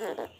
Mm-hmm.